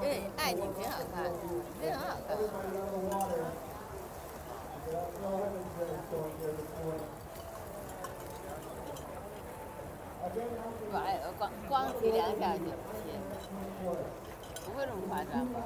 对，爱你挺好看，真很好看。白，光光提两下就不行，不会这么夸张吧？